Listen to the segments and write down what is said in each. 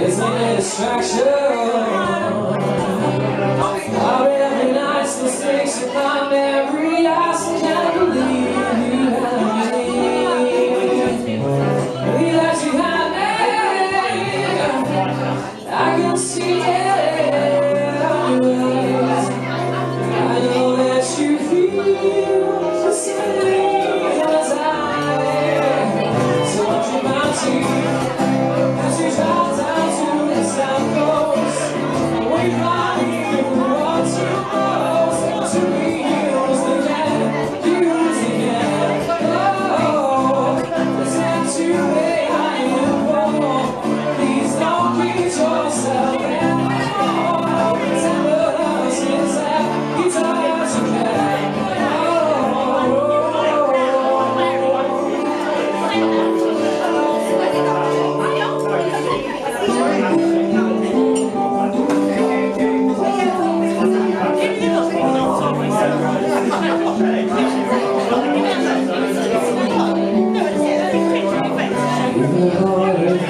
It's a distraction.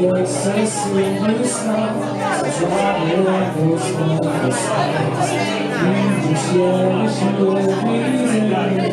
words say sweetly slow Such a lovely eu was for us You. just